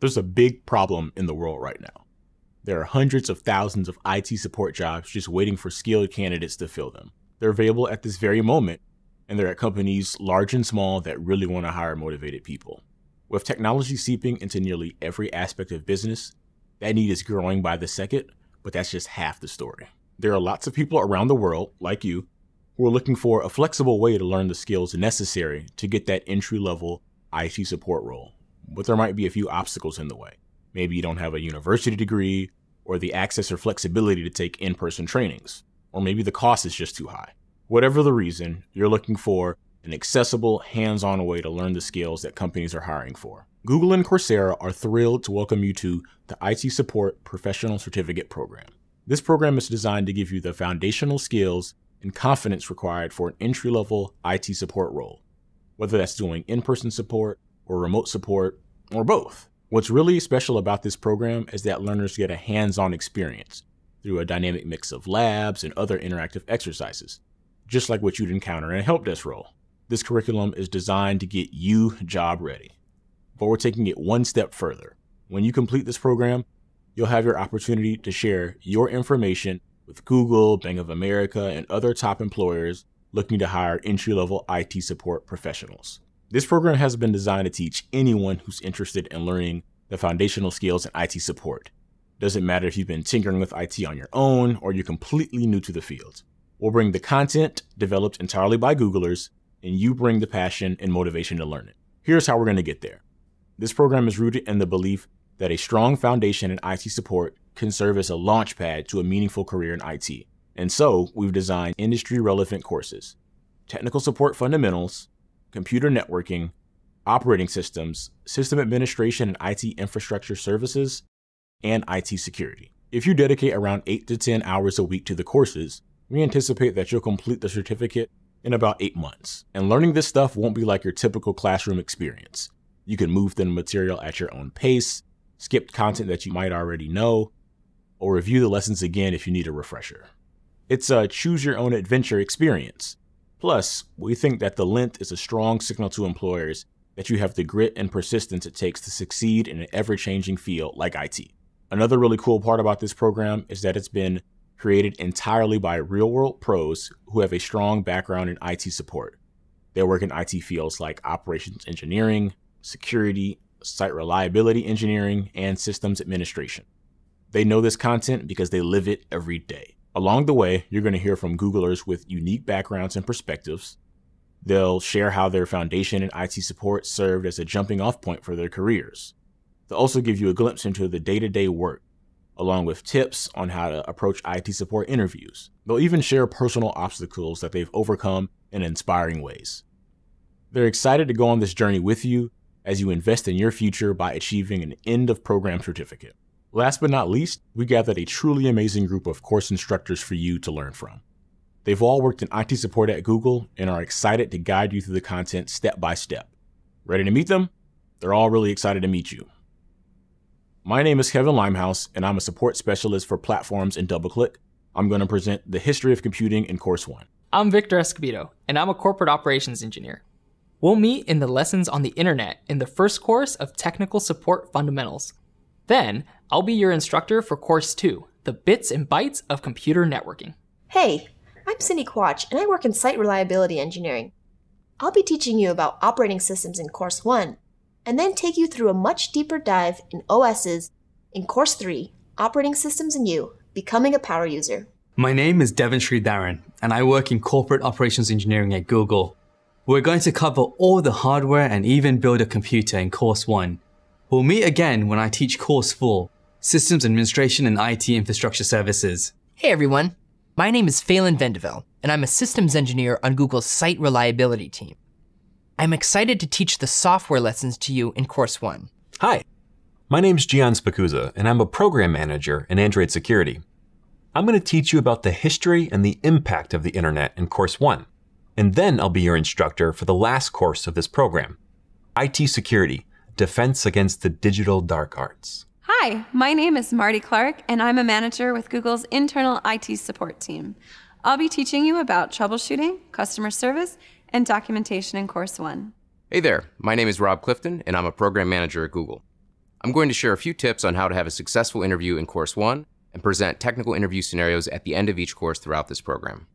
There's a big problem in the world right now. There are hundreds of thousands of IT support jobs just waiting for skilled candidates to fill them. They're available at this very moment, and they're at companies large and small that really want to hire motivated people. With technology seeping into nearly every aspect of business, that need is growing by the second, but that's just half the story. There are lots of people around the world, like you, who are looking for a flexible way to learn the skills necessary to get that entry level IT support role. But there might be a few obstacles in the way. Maybe you don't have a university degree, or the access or flexibility to take in person trainings, or maybe the cost is just too high. Whatever the reason, you're looking for an accessible, hands on way to learn the skills that companies are hiring for. Google and Coursera are thrilled to welcome you to the IT Support Professional Certificate Program. This program is designed to give you the foundational skills and confidence required for an entry level IT support role, whether that's doing in person support or remote support or both. What's really special about this program is that learners get a hands on experience through a dynamic mix of labs and other interactive exercises, just like what you'd encounter in a help desk role. This curriculum is designed to get you job ready. But we're taking it one step further. When you complete this program, you'll have your opportunity to share your information with Google, Bank of America, and other top employers looking to hire entry level IT support professionals. This program has been designed to teach anyone who's interested in learning the foundational skills in IT support. Doesn't matter if you've been tinkering with IT on your own or you're completely new to the field. We'll bring the content developed entirely by Googlers, and you bring the passion and motivation to learn it. Here's how we're going to get there. This program is rooted in the belief that a strong foundation in IT support can serve as a launchpad to a meaningful career in IT. And so, we've designed industry relevant courses technical support fundamentals, computer networking, operating systems, system administration and IT infrastructure services, and IT security. If you dedicate around 8 to 10 hours a week to the courses, we anticipate that you'll complete the certificate in about 8 months. And learning this stuff won't be like your typical classroom experience. You can move through the material at your own pace, skip content that you might already know, or review the lessons again if you need a refresher. It's a choose your own adventure experience. Plus, we think that the length is a strong signal to employers that you have the grit and persistence it takes to succeed in an ever changing field like IT. Another really cool part about this program is that it's been created entirely by real world pros who have a strong background in IT support. They work in IT fields like operations engineering, security, site reliability engineering, and systems administration. They know this content because they live it every day. Along the way, you're going to hear from Googlers with unique backgrounds and perspectives. They'll share how their foundation in IT support served as a jumping off point for their careers. They'll also give you a glimpse into the day to day work, along with tips on how to approach IT support interviews. They'll even share personal obstacles that they've overcome in inspiring ways. They're excited to go on this journey with you as you invest in your future by achieving an end of program certificate. Last but not least, we gathered a truly amazing group of course instructors for you to learn from. They've all worked in IT support at Google and are excited to guide you through the content step by step. Ready to meet them? They're all really excited to meet you. My name is Kevin Limehouse, and I'm a support specialist for platforms in DoubleClick. I'm going to present the history of computing in Course 1. I'm Victor Escobedo, and I'm a corporate operations engineer. We'll meet in the Lessons on the Internet in the first course of Technical Support Fundamentals. Then, I'll be your instructor for Course 2, the Bits and Bytes of Computer Networking. Hey, I'm Cindy Quach, and I work in Site Reliability Engineering. I'll be teaching you about operating systems in Course 1, and then take you through a much deeper dive in OSs in Course 3, Operating Systems and You, Becoming a Power User. My name is Devan Sridharan, and I work in Corporate Operations Engineering at Google. We're going to cover all the hardware and even build a computer in Course 1. We'll meet again when I teach Course 4, Systems Administration and IT Infrastructure Services. Hey everyone, my name is Phelan Vendeville, and I'm a systems engineer on Google's Site Reliability team. I'm excited to teach the software lessons to you in Course 1. Hi, my name's Gian Spicuzza, and I'm a program manager in Android Security. I'm going to teach you about the history and the impact of the internet in Course 1 and then I'll be your instructor for the last course of this program IT Security Defense Against the Digital Dark Arts. Hi, my name is Marty Clark, and I'm a manager with Google's internal IT support team. I'll be teaching you about troubleshooting, customer service, and documentation in Course 1. Hey there, my name is Rob Clifton, and I'm a program manager at Google. I'm going to share a few tips on how to have a successful interview in Course 1 and present technical interview scenarios at the end of each course throughout this program.